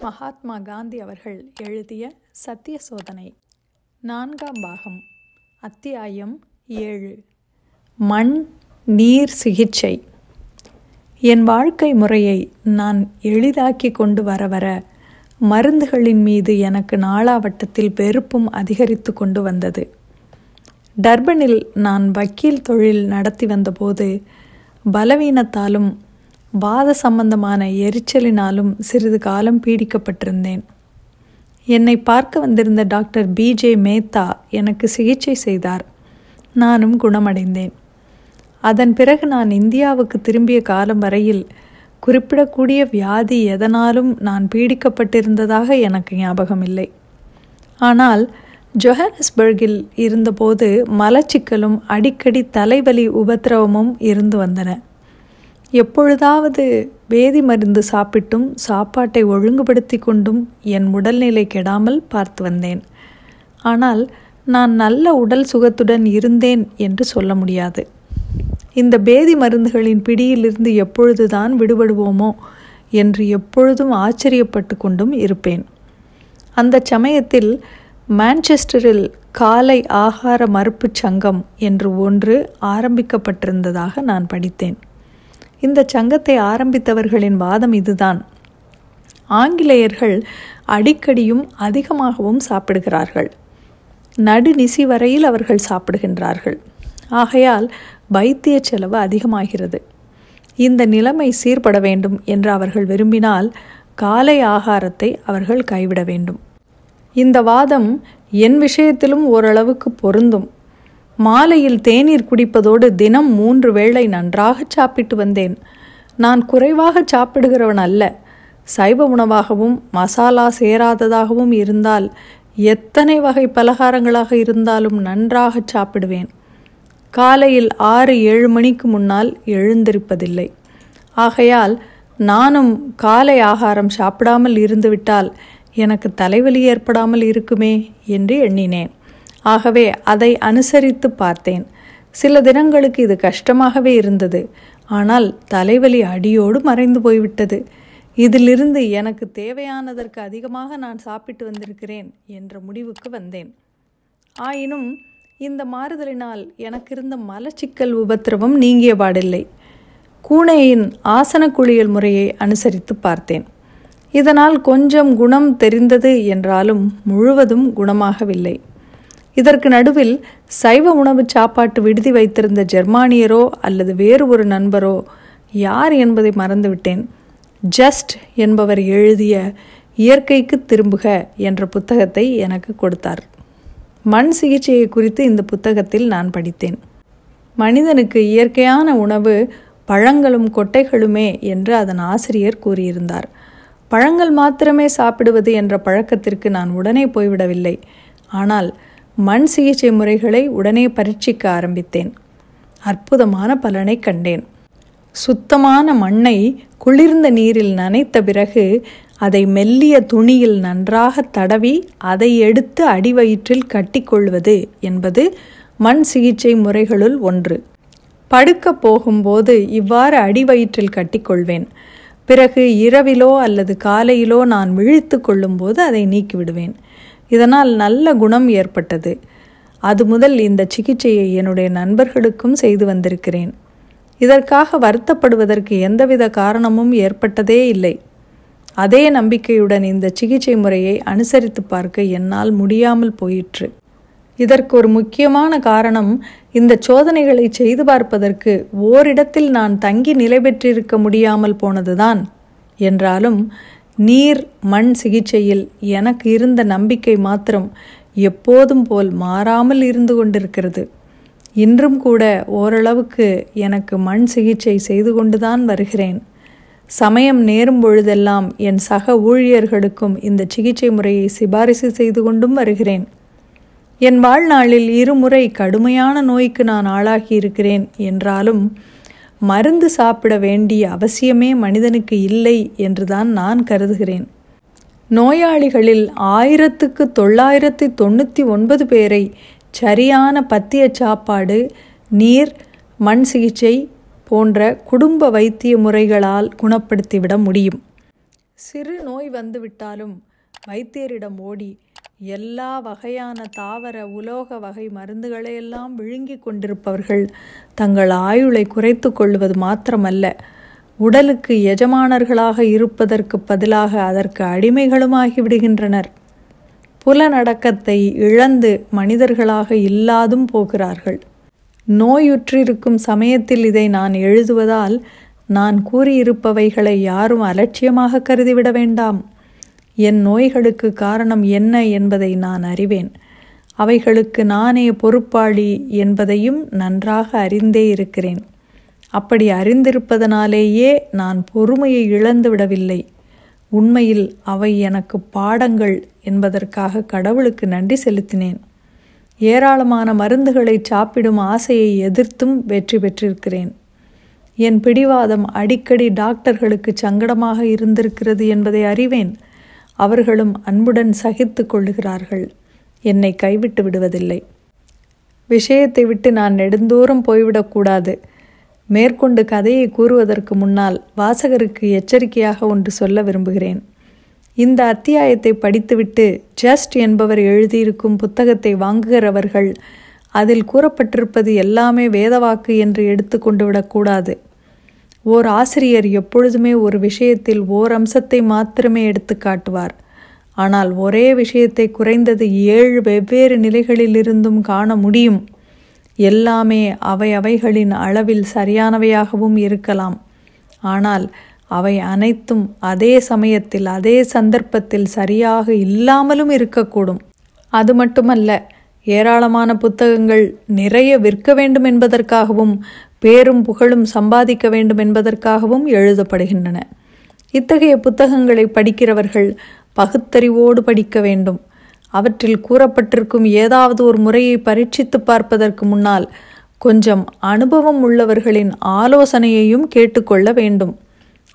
மகாத்மா காந்தி அவர்கள் எழுதிய சத்திய சோதனை நான்காம் பாகம் அத்தியாயம் ஏழு. மண் நீர் சிகிச்சை. என் வாழ்க்கை முறையை நான் எளிதாக்கி கொண்டு வர வர மருந்துகளின் மீது எனக்கு நாளாவட்டத்தில் வெறுப்பும் அதிகரித்து கொண்டு வந்தது. டர்பனில் நான் வக்கீல் தொழில் நடத்தி வந்தபோது பலவீனத்தாலும் வாத சம்பந்தமான எரிச்சலினாலும் சிறிது காலம் பீடிக்கப்பட்டிருந்தேன். என்னை பார்க்க வந்திருந்த டாக்டர் பிஜே மேத்தா எனக்கு சிகிச்சை செய்தார். நானும் குணமடைந்தேன். அதன் பிறகு நான் இந்தியாவுக்கு திரும்பிய காலம் வரையில் குறிப்பிடக்கூடிய வியாதி எதனாலும் நான் பீடிக்கப்பட்டிருந்ததாக எனக்கு ஞாபகம் இல்லை ஆனால் ஜொஹானஸ்பர்கில் இருந்தபோது மலச்சிக்கலும் அடிக்கடி தலைவலி உபத்திரவமும் இருந்து வந்தன. எப்பொழுதாவது வேதி மருந்து சாப்பிட்டும் சாப்பாட்டை ஒழுங்குபடுத்தி கொண்டும் என் உடல்நிலை கெடாமல் பார்த்து வந்தேன். ஆனால் நான் நல்ல உடல் சுகத்துடன் இருந்தேன் என்று சொல்ல முடியாது. இந்த பேதி மருந்துகளின் பிடியிலிருந்து எப்பொழுதுதான் விடுபடுவோமோ என்று எப்பொழுதும் ஆச்சரியப்பட்டு கொண்டும் இருப்பேன். அந்த சமயத்தில் மான்செஸ்டரில் காலை ஆகார மறுப்புச் சங்கம் என்று ஒன்று ஆரம்பிக்கப்பட்டிருந்ததாக நான் படித்தேன். இந்த சங்கத்தை ஆரம்பித்தவர்களின் வாதம் இதுதான். ஆங்கிலேயர்கள் அடிக்கடியும் அதிகமாகவும் சாப்பிடுகிறார்கள். நடுநிசி வரையில் அவர்கள் சாப்பிடுகின்றார்கள். ஆகையால் வைத்திய செலவு அதிகமாகிறது. இந்த நிலைமை சீர்பட வேண்டும் என்று அவர்கள் விரும்பினால் காலை ஆகாரத்தை அவர்கள் கைவிட வேண்டும். இந்த வாதம் என் விஷயத்திலும் ஓரளவுக்கு பொருந்தும். மாலையில் தேநீர் குடிப்பதோடு தினம் மூன்று வேளை நன்றாக சாப்பிட்டு வந்தேன். நான் குறைவாக சாப்பிடுகிறவன் அல்ல. சைவ உணவாகவும் மசாலா சேராததாகவும் இருந்தால் எத்தனை வகை பலகாரங்களாக இருந்தாலும் நன்றாக சாப்பிடுவேன். காலையில் ஆறு ஏழு மணிக்கு முன்னால் எழுந்திருப்பதில்லை. ஆகையால் நானும் காலை ஆகாரம் சாப்பிடாமல் இருந்துவிட்டால் எனக்கு தலைவலி ஏற்படாமல் இருக்குமே என்று எண்ணினேன். ஆகவே அதை அனுசரித்து பார்த்தேன். சில தினங்களுக்கு இது கஷ்டமாகவே இருந்தது. ஆனால் தலைவலி அடியோடு மறைந்து போய்விட்டது. இதிலிருந்து எனக்கு தேவையானதற்கு அதிகமாக நான் சாப்பிட்டு வந்திருக்கிறேன் என்ற முடிவுக்கு வந்தேன். ஆயினும் இந்த மாறுதலினால் எனக்கு இருந்த மலச்சிக்கல் உபத்திரவம் நீங்கிய பாடில்லை. கூனையின் ஆசன குளியல் முறையை அனுசரித்து பார்த்தேன். இதனால் கொஞ்சம் குணம் தெரிந்தது என்றாலும் முழுவதும் குணமாகவில்லை. இதற்கு நடுவில் சைவ உணவு சாப்பாட்டு விடுதி வைத்திருந்த ஜெர்மானியரோ அல்லது வேறு ஒரு நண்பரோ யார் என்பதை மறந்துவிட்டேன். ஜஸ்ட் என்பவர் எழுதிய இயற்கைக்கு திரும்புக என்ற புத்தகத்தை எனக்கு கொடுத்தார். மண் சிகிச்சையை குறித்து இந்த புத்தகத்தில் நான் படித்தேன். மனிதனுக்கு இயற்கையான உணவு பழங்களும் கொட்டைகளுமே என்று அதன் ஆசிரியர் கூறியிருந்தார். பழங்கள் மாத்திரமே சாப்பிடுவது என்ற பழக்கத்திற்கு நான் உடனே போய்விடவில்லை. ஆனால் மண் சிகிச்சை முறைகளை உடனே பரீட்சிக்க ஆரம்பித்தேன். அற்புதமான பலனை கண்டேன். சுத்தமான மண்ணை குளிர்ந்த நீரில் நனைத்த பிறகு அதை மெல்லிய துணியில் நன்றாக தடவி அதை எடுத்து அடிவயிற்றில் கட்டிக்கொள்வது என்பது மண் சிகிச்சை முறைகளுள் ஒன்று. படுக்க போகும்போது இவ்வாறு அடிவயிற்றில் கட்டிக்கொள்வேன். பிறகு இரவிலோ அல்லது காலையிலோ நான் விழித்து கொள்ளும்போது அதை நீக்கிவிடுவேன். இதனால் நல்ல குணம் ஏற்பட்டது. அது முதல் இந்த சிகிச்சையை என்னுடைய நண்பர்களுக்கும் செய்து வந்திருக்கிறேன். இதற்காக வருத்தப்படுவதற்கு எந்தவித காரணமும் ஏற்பட்டதே இல்லை. அதே நம்பிக்கையுடன் இந்த சிகிச்சை முறையை அனுசரித்து பார்க்க என்னால் முடியாமல் போயிற்று. இதற்கு ஒரு முக்கியமான காரணம் இந்த சோதனைகளை செய்து பார்ப்பதற்கு ஓரிடத்தில் நான் தங்கி நிலை பெற்றிருக்க முடியாமல் போனதுதான். என்றாலும் நீர் மண் சிகிச்சையில் எனக்கு இருந்த நம்பிக்கை மாத்திரம் எப்போதும் போல் மாறாமல் இருந்து கொண்டிருக்கிறது. இன்றும் கூட ஓரளவுக்கு எனக்கு மண் சிகிச்சை செய்து கொண்டுதான் வருகிறேன். சமயம் நேரும் பொழுதெல்லாம் என் சக ஊழியர்களுக்கும் இந்த சிகிச்சை முறையை சிபாரிசு செய்து கொண்டும் வருகிறேன். என் வாழ்நாளில் இருமுறை கடுமையான நோய்க்கு நான் ஆளாகி இருக்கிறேன் என்றாலும் மருந்து சாப்பிட வேண்டிய அவசியமே மனிதனுக்கு இல்லை என்றுதான் நான் கருதுகிறேன். நோயாளிகளில் ஆயிரத்துக்கு தொள்ளாயிரத்தி தொண்ணூற்றி ஒன்பது பேரை சரியான பத்திய சாப்பாடு நீர் மண் சிகிச்சை போன்ற குடும்ப வைத்திய முறைகளால் குணப்படுத்திவிட முடியும். சிறு நோய் வந்துவிட்டாலும் வைத்தியரிடம் ஓடி எல்லா வகையான தாவர உலோக வகை மருந்துகளையெல்லாம் விழுங்கி கொண்டிருப்பவர்கள் தங்கள் ஆயுளை குறைத்து கொள்வது மாத்திரமல்ல உடலுக்கு எஜமானர்களாக இருப்பதற்கு பதிலாக அதற்கு அடிமைகளுமாகிவிடுகின்றனர் புலனடக்கத்தை இழந்து மனிதர்களாக இல்லாதும் போகிறார்கள். நோயுற்றிருக்கும் சமயத்தில் இதை நான் எழுதுவதால் நான் கூறியிருப்பவைகளை யாரும் அலட்சியமாக கருதிவிட வேண்டாம். என் நோய்களுக்கு காரணம் என்ன என்பதை நான் அறிவேன். அவைகளுக்கு நானே பொறுப்பாளி என்பதையும் நன்றாக அறிந்தே இருக்கிறேன். அப்படி அறிந்திருப்பதனாலேயே நான் பொறுமையை இழந்து விடவில்லை உண்மையில் அவை எனக்கு பாடங்கள் என்பதற்காக கடவுளுக்கு நன்றி செலுத்தினேன். ஏராளமான மருந்துகளை சாப்பிடும் ஆசையை எதிர்த்தும் வெற்றி பெற்றிருக்கிறேன். என் பிடிவாதம் அடிக்கடி டாக்டர்களுக்கு சங்கடமாக இருந்திருக்கிறது என்பதை அறிவேன். அவர்களும் அன்புடன் சகித்து கொள்ளுகிறார்கள். என்னை கைவிட்டு விடுவதில்லை. விஷயத்தை விட்டு நான் நெடுந்தூரம் போய்விடக்கூடாது மேற்கொண்டு கதையை கூறுவதற்கு முன்னால் வாசகருக்கு எச்சரிக்கையாக ஒன்று சொல்ல விரும்புகிறேன். இந்த அத்தியாயத்தை படித்துவிட்டு ஜஸ்ட் என்பவர் எழுதியிருக்கும் புத்தகத்தை வாங்குகிறவர்கள் அதில் கூறப்பட்டிருப்பது எல்லாமே வேதவாக்கு என்று எடுத்துக்கொண்டு விடக்கூடாது ஓர் ஆசிரியர் எப்பொழுதுமே ஒரு விஷயத்தில் ஓர் அம்சத்தை மாத்திரமே எடுத்து காட்டுவார். ஆனால் ஒரே விஷயத்தை குறைந்தது ஏழு வெவ்வேறு நிலைகளிலிருந்தும் காண முடியும். எல்லாமே அவை அவைகளின் அளவில் சரியானவையாகவும் இருக்கலாம். ஆனால் அவை அனைத்தும் அதே சமயத்தில் அதே சந்தர்ப்பத்தில் சரியாக இல்லாமலும் இருக்கக்கூடும். அது மட்டுமல்ல ஏராளமான புத்தகங்கள் நிறைய விற்க வேண்டும் என்பதற்காகவும் பேரும் புகழும் சம்பாதிக்க வேண்டும் என்பதற்காகவும் எழுதப்படுகின்றன. இத்தகைய புத்தகங்களை படிக்கிறவர்கள் பகுத்தறிவோடு படிக்க வேண்டும். அவற்றில் கூறப்பட்டிருக்கும் ஏதாவது ஒரு முறையை பரீட்சித்து பார்ப்பதற்கு முன்னால் கொஞ்சம் அனுபவம் உள்ளவர்களின் ஆலோசனையையும் கேட்டுக்கொள்ள வேண்டும்.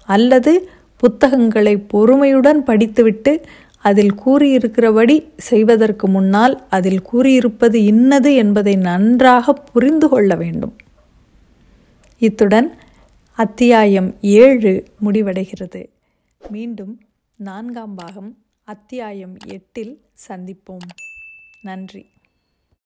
அல்லது புத்தகங்களை பொறுமையுடன் படித்துவிட்டு அதில் கூறியிருக்கிறபடி செய்வதற்கு முன்னால் அதில் கூறியிருப்பது இன்னது என்பதை நன்றாக புரிந்து கொள்ள வேண்டும். இத்துடன் அத்தியாயம் ஏழு முடிவடைகிறது. மீண்டும் நான்காம் பாகம் அத்தியாயம் எட்டில் சந்திப்போம். நன்றி.